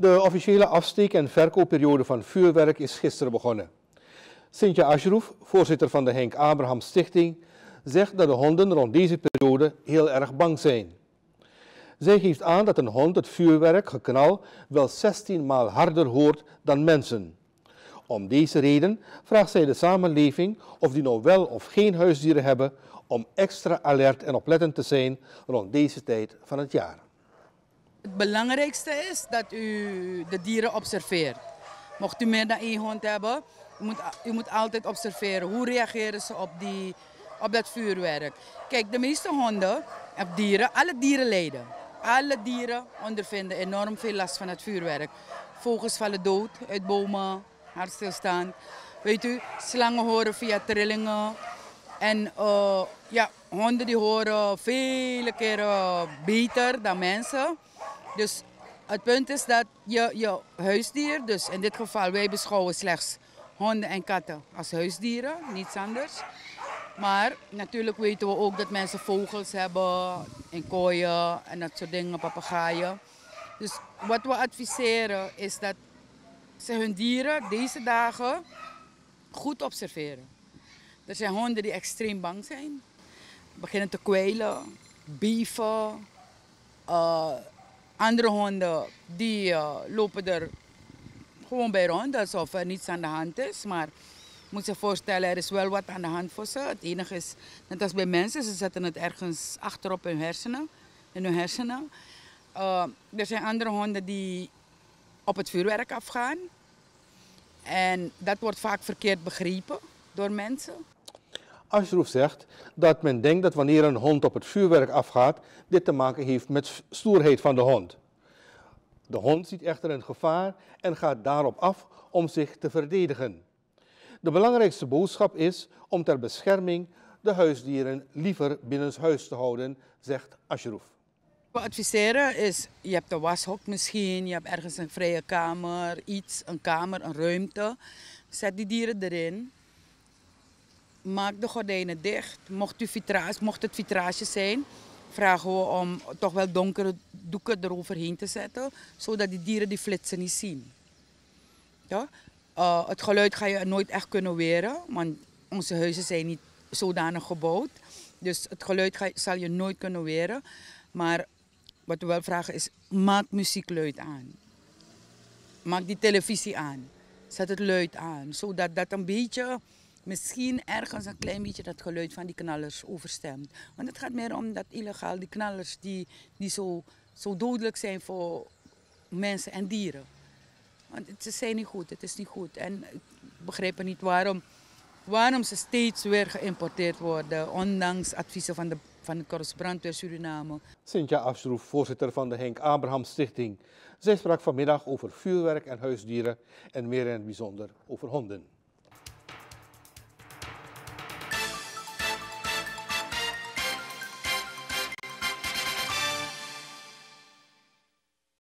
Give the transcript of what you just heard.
De officiële afsteek- en verkoopperiode van vuurwerk is gisteren begonnen. Sintje Ashroef, voorzitter van de Henk Abraham Stichting, zegt dat de honden rond deze periode heel erg bang zijn. Zij geeft aan dat een hond het vuurwerk, geknal, wel 16 maal harder hoort dan mensen. Om deze reden vraagt zij de samenleving of die nou wel of geen huisdieren hebben om extra alert en oplettend te zijn rond deze tijd van het jaar. Het belangrijkste is dat u de dieren observeert. Mocht u meer dan één hond hebben, u moet, u moet altijd observeren hoe reageren ze op, die, op dat vuurwerk. Kijk, de meeste honden of dieren, alle dieren lijden. Alle dieren ondervinden enorm veel last van het vuurwerk. Vogels vallen dood uit bomen, hartstilstand. Weet u, slangen horen via trillingen. En uh, ja, honden die horen vele keren beter dan mensen. Dus het punt is dat je, je huisdier, dus in dit geval wij beschouwen slechts honden en katten als huisdieren, niets anders. Maar natuurlijk weten we ook dat mensen vogels hebben in kooien en dat soort dingen, papegaaien. Dus wat we adviseren is dat ze hun dieren deze dagen goed observeren. Er zijn honden die extreem bang zijn, beginnen te kwijlen, bieven. Uh, andere honden die uh, lopen er gewoon bij rond alsof er niets aan de hand is. Maar moet je voorstellen, er is wel wat aan de hand voor ze. Het enige is, net als bij mensen, ze zetten het ergens achterop in hun hersenen. In hun hersenen. Uh, er zijn andere honden die op het vuurwerk afgaan. En dat wordt vaak verkeerd begrepen door mensen. Ashroef zegt dat men denkt dat wanneer een hond op het vuurwerk afgaat, dit te maken heeft met stoerheid van de hond. De hond ziet echter een gevaar en gaat daarop af om zich te verdedigen. De belangrijkste boodschap is om ter bescherming de huisdieren liever binnenshuis te houden, zegt Ashroef. Wat we adviseren is, je hebt een washok misschien, je hebt ergens een vrije kamer, iets, een kamer, een ruimte. Zet die dieren erin. Maak de gordijnen dicht. Mocht, u vitrage, mocht het vitrage zijn, vragen we om toch wel donkere doeken eroverheen te zetten, zodat die dieren die flitsen niet zien. Ja? Uh, het geluid ga je nooit echt kunnen weren, want onze huizen zijn niet zodanig gebouwd. Dus het geluid ga, zal je nooit kunnen weren. Maar wat we wel vragen is, maak muziekluid aan. Maak die televisie aan. Zet het luid aan, zodat dat een beetje, misschien ergens een klein beetje dat geluid van die knallers overstemt. Want het gaat meer om dat illegaal, die knallers die, die zo, zo dodelijk zijn voor mensen en dieren. Want ze zijn niet goed, het is niet goed. En ik begrijp niet waarom, waarom ze steeds weer geïmporteerd worden, ondanks adviezen van de van het Korps Brandweer Suriname. Sintja Afstroef, voorzitter van de Henk Abraham Stichting. Zij sprak vanmiddag over vuurwerk en huisdieren en meer in het bijzonder over honden.